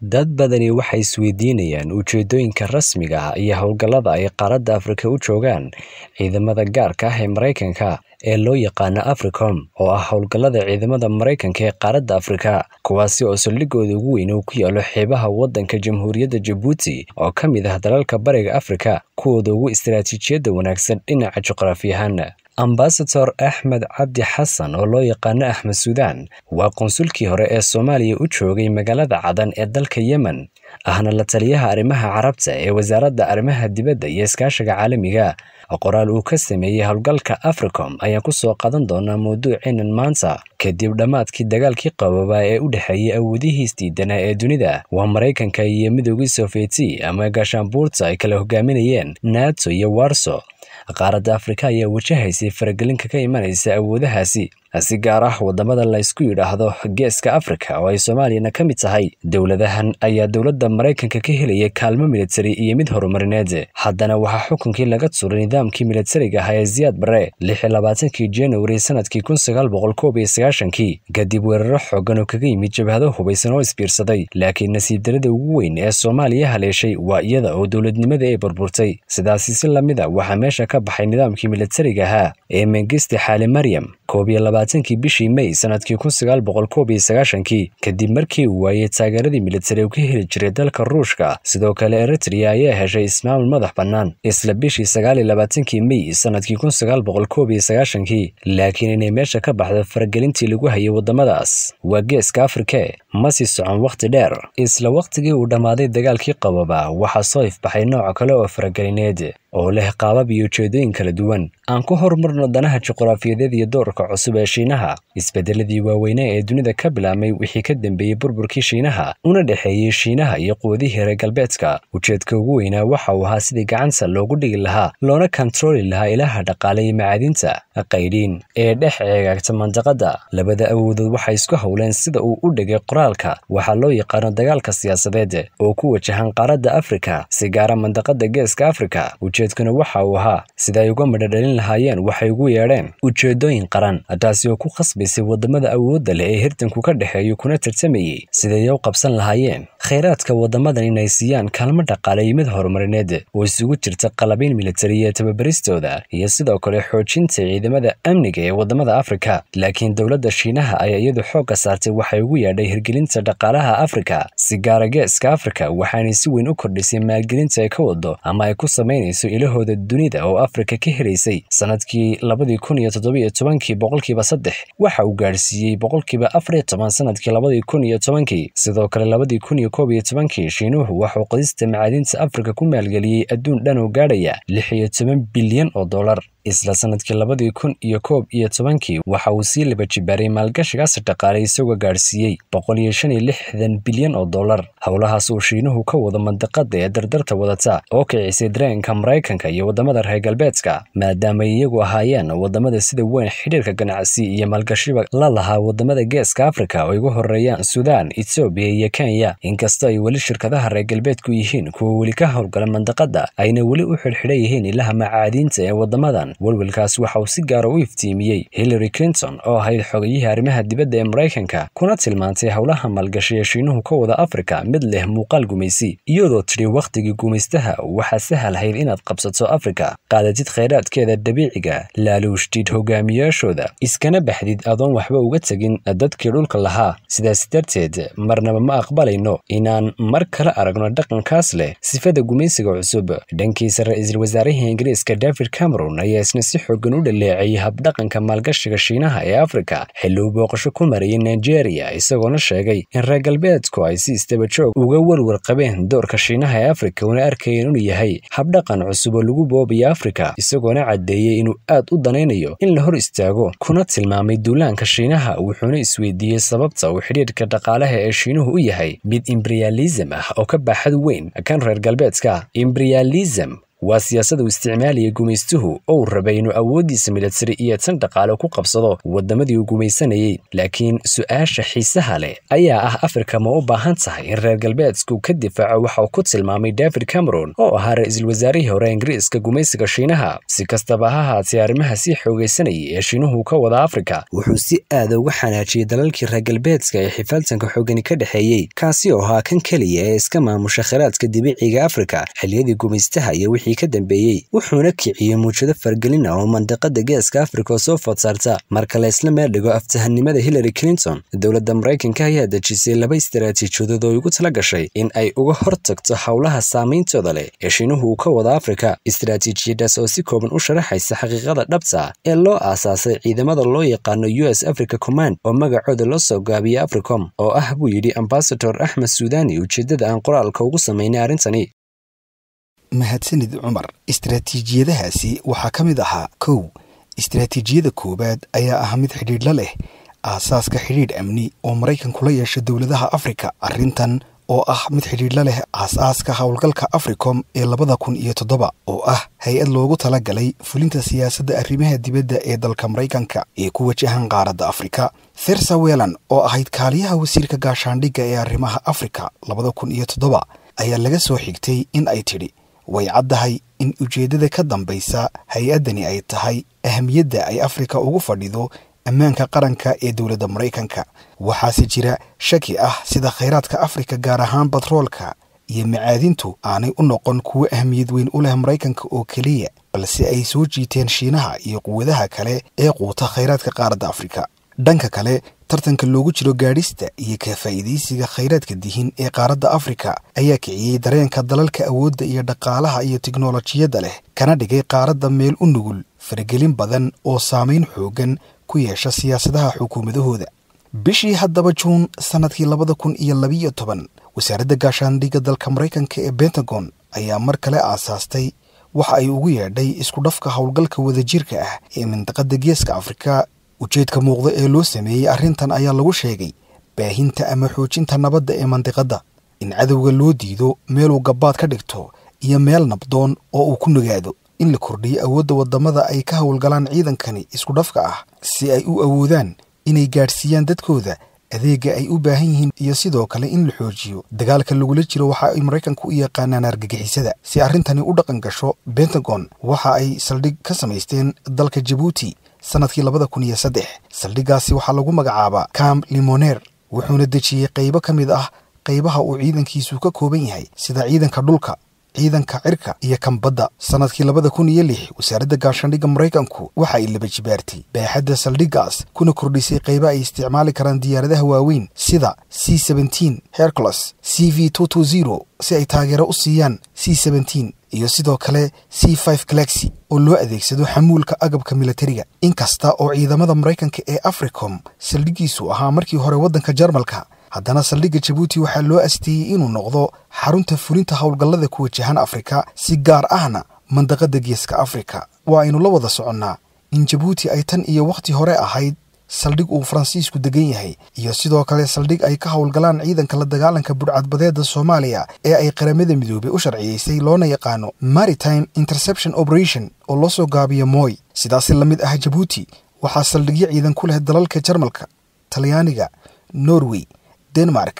Dad badani waxay isweydiinayaan ujeedooyinka rasmiga ah iyo hawlgallada ay qaaradda Afrika u joogaan ciidamada gaarka ah ee Maraykanka ee loo yaqaan AFRICOM, oo ah hawlgallada ciidamada Maraykanka ee qaaradda Afrika, kuwaasi oo saldhigooda ugu weyn uu ku yaalo xeebaha waddanka Jamhuuriyadda Jabuuti oo ka mid ah dalalka Bariga Afrika kuwooda ugu istiraatiijiyadda wanaagsan dhinaca juqraafi ahaan. Ambasador Axmed Cabdi Xasan oo loo yaqaano Axmed Suudaan waa qunsulkii hore ee Soomaaliya u joogay magaalada Cadan ee dalka Yemen, ahna la taliyaha arrimaha Carabta ee Wasaaradda Arrimaha Dibadda iyo Iskaashiga Caalamiga. Qoraal uu ka sameeyey hawlgalka AFRICOM ayaan ku soo qaadan doonaa mawduuceennan maanta. Kadib dhammaadkii dagaalkii qaboobaa ee u dhexeeyay awoodihii isdiidanaa ee dunida, waa Maraykanka iyo Midoogii Sofiyeeti ama gaashaanbuurta ay kala hogaaminayeen NATO iyo Warsaw. Qaaradda Afrika ayaa wajahaysay faragelinka ka imanaysa awoodahaasi, si gaar ah waddamada la isku yidhaahdo Geeska Afrika oo ay Soomaaliyana ka mid tahay. Dowladahan ayaa dowladda Maraykanka ka helaya kaalmo militari iyo mid horumarineed. Haddana waxaa xukunkii laga tuuray nidaamkii militariga ahaa ee Siyaad Barre lix iyo labaatankii January sannadkii kun sagaal boqol koob iyo sagaashankii kadib weeraro xooggan oo kaga yimid jabhado hubaysan oo isbiirsaday. Laakiin nasiib darrada ugu weyn ee Soomaaliya haleeshay waa iyada oo dowladnimada ay burburtay. Sidaasi si la mid a waxaa meesha ka baxay nidaamkii militariga ahaa ee Mengistu Xaile Maryam labaatankii bishii May sannadkii kun sagaal boqol koob iyo sagaashankii kadib markii uu waayey taageeradii militari uu ka heli jiray dalka Ruushka. Sidoo kale Eritrea ayaa heshay ismaamul madax bannaan isla bishii sagaal iyo labaatankii May sannadkii kun sagaal boqol koob iyo sagaashankii. Laakiin inay meesha ka baxdo faragelintii lagu hayay waddamadaas waa Geeska Afrika ma sii socon wakhti dheer. Isla wakhtigii uu dhammaaday dagaalkii qaboobaa waxaa soo ifbaxay nooc kale oo faragelineed oo leh qaabab iyo ujeedooyin kala duwan. Aan ku horumarno danaha juqraafiyadeed iyo doorka cusub ee Shiinaha. Isbeddeladii waaweynaa ee dunida ka bilaabmay wixii ka dambeeyey burburkii Shiinaha, una dhexeeyey Shiinaha iyo quwadihii reer galbeedka. Ujeedka ugu weynaa waxa uu ahaa sidii gacanta loogu dhigi lahaa loona kantarooli lahaa ilaha dhaqaale iyo macaadinta qaydhiin ee dhex eegaagta mandaqadda. Labada awoodood waxay isku howleen sida uu u dhigay qoraalka waxaa loo yaqaano dagaalka siyaasadeed oo ku wajahan qaaradda Afrika, si gaara mandaqadda Geeska Afrika. Ujeedkuna waxa uu ahaa sida ay uga madhadhalin lahaayeen waxay ugu yeedheen ujeedooyin qaran, taasi oo ku khasbaysay waddamada awoodda leh ee hirtanku ka dhexeeyo kuna tartamayey siday u qabsan lahaayeen khayraadka waddamadan inay siiyaan kaalmo dhaqaale iyo mid horumarineed oo isugu jirta qalabayn militari iyo tababaristooda iyo sidoo kale xoojinta ciidamada amniga ee waddamada Afrika. Laakiin dowladda Shiinaha ayaa iyadu xoogga saartay waxay ugu yeedhay hirgelinta dhaqaalaha Afrika, si gaara Geeska Afrika waxaanay si weyn u kordhisay maalgelinta ay ka wado ama ay ku samaynayso ilahooda dunida oo Afrika ka helaysay. Sanadkii labadii kun iyo toddoba tobankii boqolkiiba saddex waxa uu gaadhsiiyey boqolkiiba afar iyo toban sannadkii labadii kun iyo tobankii. Sidoo kale labadii kun iyo koob iyo tobankii Shiinuhu waxuu qodista macaadinta Afrika ku maalgeliyey adduun dhan oo gaadhaya lix iyo toban bilyan oo dollar. Isla sannadkii labadii kun iyo koob iyo tobankii waxa uu sii laba jibaaray maalgashigaas dhaqaale isagoo gaadhsiiyey boqol iyo shan iyo lixdan bilyan oo dollar. Howlahaas uu Shiinuhu ka wado mandaqada ee dardarta wadata oo kicisay dareenka Maraykanka iyo waddamada reer galbeedka, maadaama iyagu ahaayeen waddamada sida weyn xidhiirka ganacsi iyo maalgashiba la lahaa waddamada Geeska Afrika oo ugu horreeyaan Suudaan, Itoobiya iyo Kenya. Inkastoo ay weli shirkadaha reer galbeedku yihiin kuwa weli ka howlgala mandaqada, ayna weli u xidhxidhan yihiin ilaha macaadinta ee waddamadan. Welwelkaas waxa uu si gaara u iftiimiyey Hillary Clinton oo ahayd xogayihii arrimaha dibadda ee Maraykanka, kuna tilmaantay howlaha maalgashi Shiinuhu ka wada Afrika mid leh muuqaal gumaysi, iyadoo tidhi wakhtigii gumaystaha waxaa sahalahayd inaad qabsato Afrika, qaadatid khayraadkeeda dabiiciga, laaluushtid hogaamiyaashooda, iskana baxdid adoon waxba uga tegin dadkii dhulka lahaa. Sidaas darteed, marnaba ma aqbalayno inaan mar kale aragno dhaqankaas leh sifada gumaysiga cusub. Dhankiisa ra'iisul wasaarihii Ingiriiska David Cameron ayaa isna si xooggan u dhaleeceeyey habdhaqanka maalgashiga Shiinaha ee Afrika xilli uu booqasho ku marayay Nigeria, isagoona sheegay in reer galbeedku ay si istaba joog uga warwar qabeen doorka Shiinaha ee Afrika una arkayeen inuu yahay habdhaqan cusub oo lagu boobayo Afrika, isagoona caddeeyey inuu aad u danaynayo in la hor istaago, kuna tilmaamay duulaanka Shiinaha wuxuuna isweydiiyey sababta uu xidhiidhka dhaqaalaha ee Shiinuhu u yahay mid imberiyalism ah oo ka baaxad weyn kan reer galbeedka. Imberiyalism waa siyaasada uu isticmaalaya gumaystuhu oo uu rabay inuu awooddiisa milatari iyo tan dhaqaale ku qabsado waddamadii uu gumaysanayey laakiin su'aasha xiisaha leh ayaa ah afrika ma u baahan tahay in reer galbeedsku ka difaaco waxa uu ku tilmaamay david cameron oo ahaa ra'iisul wasaarihii hore ingiriiska gumaysiga shiinaha. Si kastaba ha haatee arrimaha sii xoogaysanayay ee shiinuhu ka wada afrika wuxuu si aada uga xanaajiyey dalalkii reer galbeedska ee xifaaltanka xoogani ka dhexeeyey kaasi oo ahaa kan keliya ee iska maamusha kheyraadka dabiiciga afrika xilliyadii gumaystaha iyo wixii ka dambeeyey wuxuuna kiciyey muujado fargelin ah oo mandiqada geeska afrika oo soo food saarta. Marka la isla meel dhigo aftahanimada hillary clinton dowladda maraykanka ayaa dejisay laba istaraatiijiyadood oo ugu tala gashay in ay uga hortagto howlaha saameyntooda leh ee shiinuhu uu ka wada afrika. Istaraatiijiyadaas oo si kooban u sharaxaysa xaqiiqada dhabta ee loo aasaasay ciidamada loo yaqaano u s africa command oo magacooda loo soo gaabiyey africom oo ah buu yidhi ambasador axmed suudani ujeeddada aan qoraalka ugu samaynay arrintani mahadsanid cumar istaraatiijiyadahaasi waxaa ka mid ahaa kow. Istaraatiijiyada koowaad ayaa ah mid xidhiidhla leh aasaaska xidhiidh amni oo maraykanku la yeesha dowladaha afrika arrintan oo ah mid xidhiidhla leh aas-aaska howlgalka africom ee labada kun iyo toddoba oo ah hay'ad loogu tala galay fulinta siyaasadda arrimaha dibadda ee dalka maraykanka ee ku wajahan qaaradda afrika. Thersa welan oo ahayd kaaliyaha wasiirka gaashaandhigga ee arrimaha afrika labada kun iyo toddoba ayaa laga soo xigtay in ay tidhi way caddahay in ujeeddada ka dambaysa hay'addani ay tahay ahamiyadda ay afrika ugu fadhido ammaanka qaranka ee dowladda maraykanka. Waxaase jira shaki ah sida khayraadka afrika gaar ahaan batroolka iyo macaadintu aanay u noqon kuwo ahmiyad weyn u leh maraykanka oo keliya balse ay soo jiiteen shiinaha iyo quwadaha kale ee quuta khayraadka qaaradda afrika. Dhanka kale tartanka loogu jiro gaadhista iyo ka faa'iidaysiga khayraadka dihin ee qaaradda afrika ayaa kiciyey dareenka dalalka awoodda iyo dhaqaalaha iyo tiknolojiyadda leh kana dhigay qaaradda meel u nugul faragelin badan oo saamayn xooggan ku yeesha siyaasadaha xukuumadahooda. Bishii haddaba juun sannadkii labada kun iyo labiyo toban wasaaradda gaashaandhigga dalka maraykanka ee bentagon ayaa mar kale aasaastay waxa ay ugu yeedhay isku dhafka howlgalka wadajirka ah ee mindaqadda geeska afrika ujeedka muuqda ee loo sameeyey arrintan ayaa lagu sheegay baahinta ama xoojinta nabadda ee mandiqadda in cadowga loo diido meeluu gabbaad ka dhigto iyo meel nabdoon oo uu ku nagaado. In la kordhiyo awoodda waddamada ay ka howlgalaan ciidankani isku dhafka ah si ay u awoodaan inay gaadhsiiyaan dadkooda adeegga ay u baahan yihiin iyo sidoo kale in la xoojiyo. Dagaalka lagula jiro waxa ay maraykanku u yaqaanaan argagixisada. Si arrintani u dhaqan gasho bentagon waxa ay saldhig ka samaysteen dalka jabuuti sannadkii labada kun iyo saddex. Saldhiggaasi waxaa lagu magacaabaa camp limoner wuxuuna dejiyey qaybo ka mid ah qaybaha uu ciidankiisu ka kooban yahay sida ciidanka dhulka ciidanka cirka iyo kan badda sannadkii labada kun iyo lix wasaaradda gaashaandhigga maraykanku waxa ay laba jibaartay. Baaxadda saldhiggaas kuna kordhisay qayba ay isticmaali karaan diyaaradaha waaweyn sida c hercules c v si ay taageero u siiyaan c iyo sidoo kale c five galaxy oo loo adeegsado xamuulka agabka milatariga inkasta oo ciidamada maraykanka ee africom saldhiggiisu ahaa markii hore waddanka jarmalka. Haddana saldhigga jabuuti waxaa loo asteeyey inuu noqdo xarunta fulinta howlgallada ku wajahan afrika si gaar ahna mandaqadda geeska afrika. Waa aynu la wada soconnaa in jabuuti ay tan iyo wakhti hore ahayd saldhig uu faransiisku degan yahay iyo sidoo kale saldhig ay ka howlgalaan ciidanka la dagaalanka budhcadbadeedda soomaaliya ee ay qaramada midoobay u sharciyeysay loona yaqaano maritime interception operation oo loo soo gaabiyo mooy. Sidaasi la mid ah jabuuti waxaa saldhigyo ciidan ku leh dalalka jarmalka talyaaniga norway denmark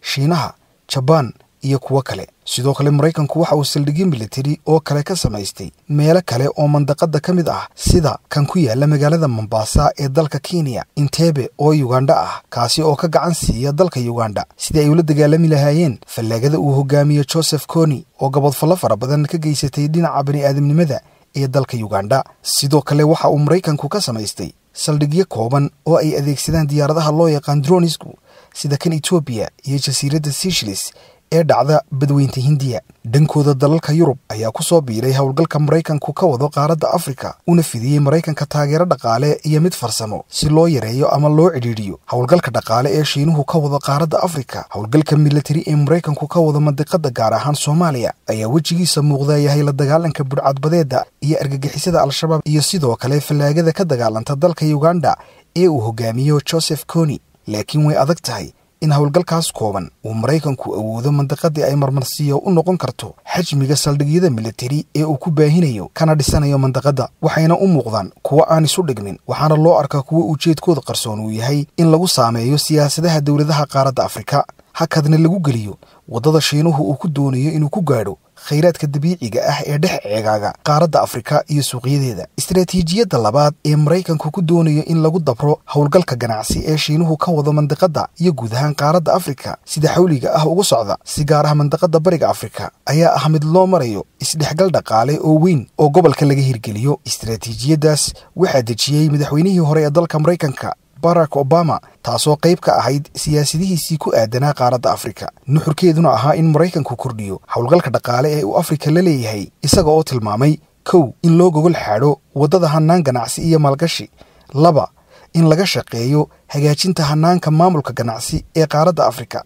shiinaha jabaan iyo kuwo kale. Sidoo kale maraykanku waxa uu saldhigyo militari oo kale ka samaystay meelo kale oo mandaqadda ka mid ah sida kan ku yaalla magaalada mombasa ee dalka kenya intebe oo yugandha ah kaasi oo ka gacan siiya dalka yugandha sidii ay ula dagaalami lahaayeen fallaagada uu hogaamiyo joseph kony oo gabodfallo fara badan ka geysatay dhinaca bani'aadamnimada ee dalka yugandha sidoo kale waxa uu maraykanku ka samaystay saldhigyo kooban oo ay adeegsadaan diyaaradaha loo yaqaan dronisku sida kan etoobiya iyo jasiiradda sishilis ee dhacda badweynta hindiya. Dhankooda dalalka yurub ayaa ku soo biiray howlgalka maraykanku ka wado qaaradda afrika una fidiyey maraykanka taageero dhaqaale iyo mid farsamo si loo yareeyo ama loo cidhiidhiyo. Howlgalka dhaqaale ee shiinuhu ka wado qaaradda afrika howlgalka militari ee maraykanku ka wado mandiqadda gaar ahaan soomaaliya ayaa wejigiisa muuqda yahay la dagaalanka budhcadbadeedda iyo argagixisada al-shabaab iyo sidoo kale fallaagada ka dagaalanta dalka yuganda ee uu hogaamiyo joseph kony. Laakiin way adag tahay in howlgalkaas kooban uu maraykanku awoodo mandiqadii ay marmarsiiyo u noqon karto xajmiga saldhigyada militari ee uu ku baahinayo kana dhisanayo mandiqadda waxayna u muuqdaan kuwo aan isu dhigmin waxaana loo arkaa kuwo ujeedkooda qarsoon uu yahay in lagu saameeyo siyaasadaha dowladaha qaaradda afrika hakadna lagu geliyo. Waddada shiinuhu uu ku doonayo inuu ku gaadho khayraadka dabiiciga ah ee dhex ceegaaga qaaradda afrika iyo suuqyadeeda. Istaraatiijiyadda labaad ee maraykanku ku doonayo in lagu dabro howlgalka ganacsi ee shiinuhu ka wado mandiqadda iyo guud ahaan qaaradda afrika sida xawliga ah ugu socda si gaar ah mandiqadda bariga afrika ayaa ah mid loo marayo isdhexgal dhaqaale oo weyn oo gobolka laga hirgeliyo. Istaraatiijiyaddaas waxaa dejiyey madaxweynihii hore ee dalka maraykanka barack obama taasoo qayb ka ahayd siyaasadihiisii ku aadanaa qaaradda afrika. Nuxurkeeduna ahaa in maraykanku kordhiyo howlgalka dhaqaale ee uu afrika la leeyahay isaga oo tilmaamay kow in loo gogol xaadho waddada hannaan ganacsi iyo maalgashi. Laba in laga shaqeeyo hagaajinta hannaanka maamulka ganacsi ee qaaradda afrika.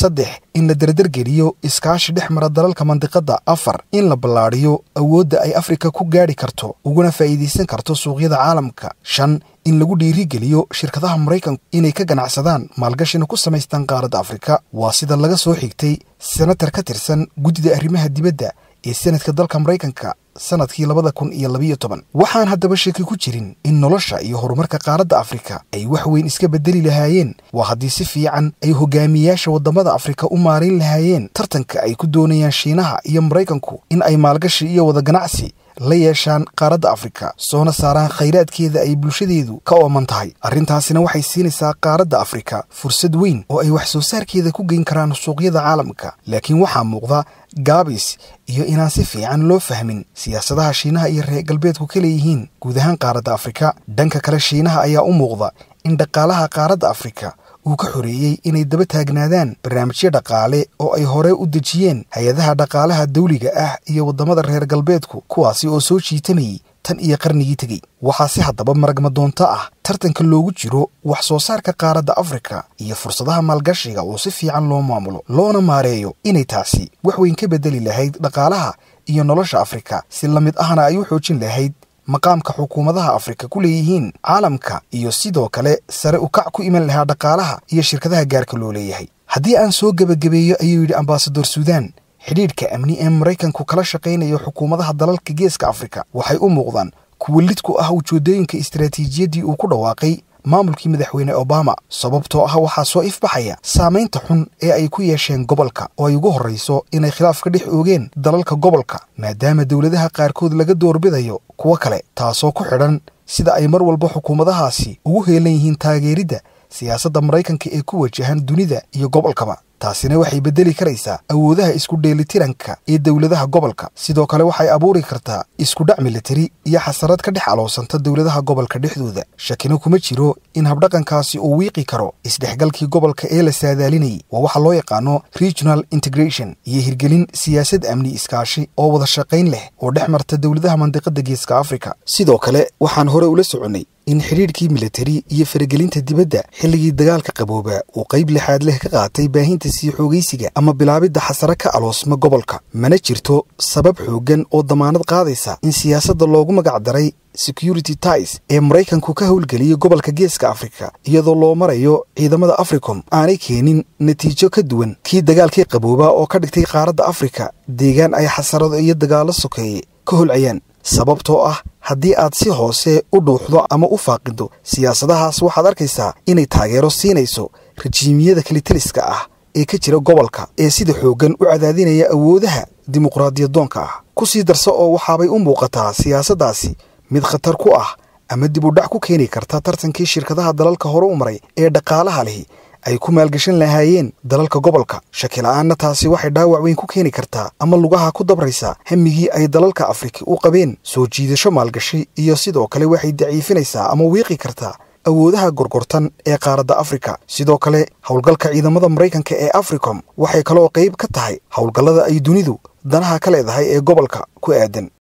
Saddex in la dardargeliyo iskaashi dhex mara dalalka mandiqadda. Afar in la ballaadhiyo awoodda ay afrika ku gaadhi karto uguna faa'iidaysan karto suuqyada caalamka. Shan in lagu dhiirigeliyo shirkadaha maraykanku inay ka ganacsadaan maalgashina ku samaystaan qaaradda afrika. Waa sida laga soo xigtay senatar ka tirsan guddida arrimaha dibadda ee sanadka dalka maraykanka sannadkii labada kun iyo labiyo toban. Waxaan haddaba shaki ku jirin in nolosha iyo horumarka qaaradda afrika ay wax weyn iska beddeli lahaayeen. Waa haddii si fiican ay hogaamiyayaasha waddamada afrika u maarayn lahaayeen. Tartanka ay ku doonayaan shiinaha iyo maraykanku in ay maalgashi iyo wada ganacsi la yeeshaan qaaradda afrika soona saaraan khayraadkeeda ay bulshadeedu ka ooman tahay. Arrintaasina waxay siinaysaa qaaradda afrika fursad weyn oo ay wax soo saarkeeda ku geyn karaan suuqyada caalamka. Laakiin waxaa muuqda gaabis iyo inaan si fiican loo fahmin siyaasadaha shiinaha iyo reer galbeedku ka leeyihiin. Guud ahaan qaaradda afrika dhanka kale shiinaha ayaa u muuqda in dhaqaalaha qaaradda afrika uu ka xoreeyey inay daba taagnaadaan barnaamijyo dhaqaale oo ay hore u dejiyeen hay'adaha dhaqaalaha dawliga ah iyo waddamada reer galbeedku kuwaasi oo soo jiitamayay tan iyo qarnigii tegey. Waxaa si haddaba maragmadoonto ah tartanka loogu jiro wax soo saarka qaaradda afrika iyo fursadaha maalgashiga oo si fiican loo maamulo loona maareeyo inay taasi wax weyn ka beddeli lahayd dhaqaalaha iyo nolosha afrika. Si la mid ahna ay u xoojin lahayd maqaamka xukuumadaha afrika ku leeyihiin caalamka iyo sidoo kale sare u kac ku iman lahaa dhaqaalaha iyo shirkadaha gaarka loo leeyahay. Haddii aan soo gebagabeeyo ayuu yidhi ambasador suudan xidhiidhka amni ee maraykanku kala shaqaynayo xukuumadaha dalalka geeska afrika waxay u muuqdaan kuwa lid ku ah ujeedooyinka istaraatiijiyaddii uu ku dhawaaqay maamulkii madaxweyne obama sababtoo ah waxaa soo ifbaxaya saamaynta xun ee ay ku yeesheen gobolka oo ay ugu horrayso inay khilaaf ka dhex oogeen dalalka gobolka maadaama dowladaha qaarkood laga doorbidayo kuwo kale taasoo ku xidhan sida ay mar walba xukuumadahaasi ugu heelan yihiin taageeridda siyaasadda maraykanka ee ku wajahan dunida iyo gobolkaba taasina waxay beddeli karaysaa awoodaha isku dheelitiranka ee dowladaha gobolka. Sidoo kale waxay abuuri kartaa iskudhac militari iyo xasarad ka dhex aloosanta dowladaha gobolka dhexdooda. Shakina kuma jiro in habdhaqankaasi uu wiiqi karo. Isdhexgalkii gobolka ee la saadaalinayay waa waxa loo yaqaano regional integration iyo hirgelin siyaasad amni iskaashi oo wada shaqayn leh oo dhex marta dowladaha mandiqada geeska afrika. Sidoo kale waxaan hore ula soconnay in xidhiidhkii militari iyo faragelinta dibadda xilligii dagaalka qabooba uu qayb lixaad leh ka qaatay baahinta sii xoogaysiga ama bilaabidda xasare ka aloosma gobolka. Mana jirto sabab xooggan oo damaanad qaadaysa in siyaasadda loogu magac daray security tis ee maraykanku ka howlgeliyay gobolka geeska afrika iyadoo loo marayo ciidamada africom. Aanay keenin natiijo ka duwan. Kii dagaalkii qabooba oo ka dhigtay qaaradda afrika deegaan ay xasarado iyo dagaallo sokeeye ka holcayaan sababtoo ah haddii aad si hoose u dhuuxdo ama u faaqido siyaasadahaas waxaad arkaysaa inay taageero siinayso rajiimiyada kalitaliska ah ee ka jira gobolka ee sida xooggan u cadaadinaya awoodaha dimuqraadiyadoonka ah. Ku sii darso oo waxaabay u muuqataa siyaasaddaasi mid khatar ku ah ama dib u dhac ku keeni karta tartankii shirkadaha dalalka hore u maray ee dhaqaalaha lihi ay ku maalgashan lahaayeen dalalka gobolka. Shakila-aanna taasi waxay dhaawac weyn ku keeni kartaa ama lugaha ku dabraysaa hamigii ay dalalka afrika u qabeen soo jiidasho maalgashi iyo sidoo kale waxay daciifinaysaa ama wiiqi kartaa awoodaha gorgortan ee qaaradda afrika. Sidoo kale howlgalka ciidamada maraykanka ee africom waxay kaloo qayb ka tahay howlgallada ay dunidu danaha ka leedahay ee gobolka ku aadan